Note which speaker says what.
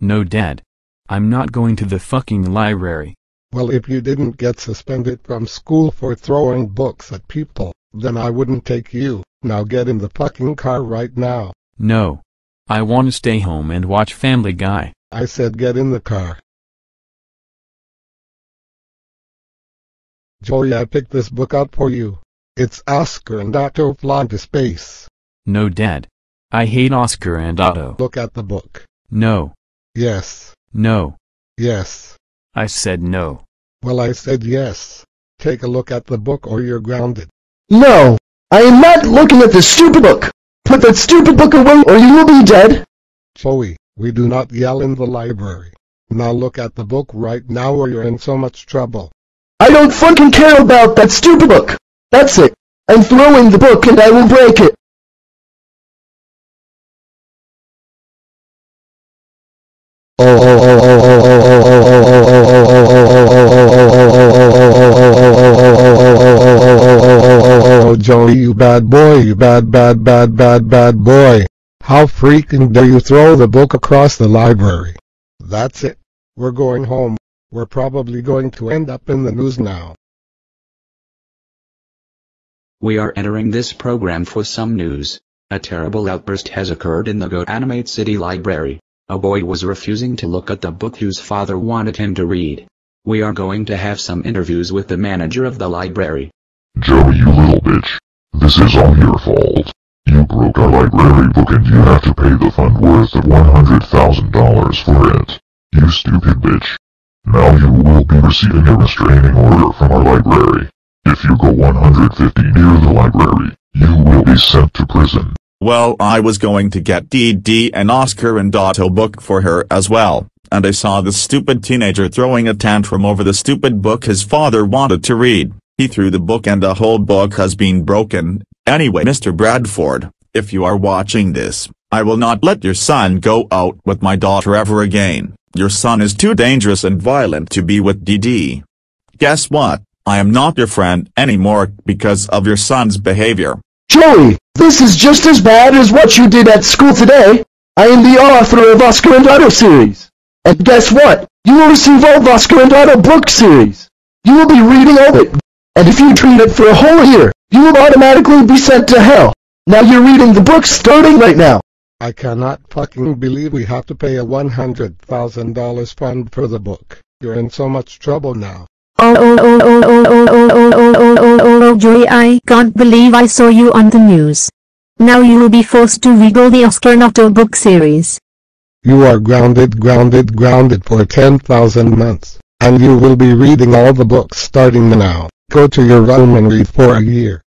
Speaker 1: No dad. I'm not going to the fucking library.
Speaker 2: Well if you didn't get suspended from school for throwing books at people, then I wouldn't take you. Now get in the fucking car right now.
Speaker 1: No. I want to stay home and watch Family Guy.
Speaker 2: I said get in the car. Joey I picked this book out for you. It's Oscar and Otto Fly to Space.
Speaker 1: No dad. I hate Oscar and Otto.
Speaker 2: Look at the book.
Speaker 1: No.
Speaker 2: Yes.
Speaker 1: No.
Speaker 2: Yes.
Speaker 1: I said no.
Speaker 2: Well I said yes. Take a look at the book or you're grounded.
Speaker 3: No, I am not looking at this stupid book. Put that stupid book away or you will be dead.
Speaker 2: Joey, we do not yell in the library. Now look at the book right now or you're in so much trouble.
Speaker 3: I don't fucking care about that stupid book. That's it. I'm throwing the book and I will break it.
Speaker 2: Oh, Joey, you bad boy, you bad, bad, bad, bad, bad boy. How freaking dare you throw the book across the library? That's it. We're going home. We're probably going to end up in the news now.
Speaker 4: We are entering this program for some news. A terrible outburst has occurred in the Go Animate City Library. A boy was refusing to look at the book whose father wanted him to read. We are going to have some interviews with the manager of the library.
Speaker 5: Joey, you little bitch. This is all your fault. You broke our library book and you have to pay the fund worth of $100,000 for it. You stupid bitch. Now you will be receiving a restraining order from our library. If you go 150 near the library, you will be sent to prison.
Speaker 6: Well I was going to get DD and Oscar and Otto book for her as well, and I saw this stupid teenager throwing a tantrum over the stupid book his father wanted to read. He threw the book and the whole book has been broken. Anyway Mr. Bradford, if you are watching this, I will not let your son go out with my daughter ever again. Your son is too dangerous and violent to be with DD. Guess what? I am not your friend anymore because of your son's behavior.
Speaker 3: Joey, this is just as bad as what you did at school today. I am the author of Oscar and Otto series. And guess what? You will receive all of Oscar and Otto book series. You will be reading all of it. And if you treat it for a whole year, you will automatically be sent to hell. Now you're reading the book starting right now.
Speaker 2: I cannot fucking believe we have to pay a $100,000 fund for the book. You're in so much trouble now.
Speaker 7: Oh oh oh oh oh oh oh oh oh oh oh oh oh Joey I can't believe I saw you on the news. Now you will be forced to read all the Oscar and Otto book series.
Speaker 2: You are grounded, grounded, grounded for 10,000 months. And you will be reading all the books starting now. Go to your room and read for a year.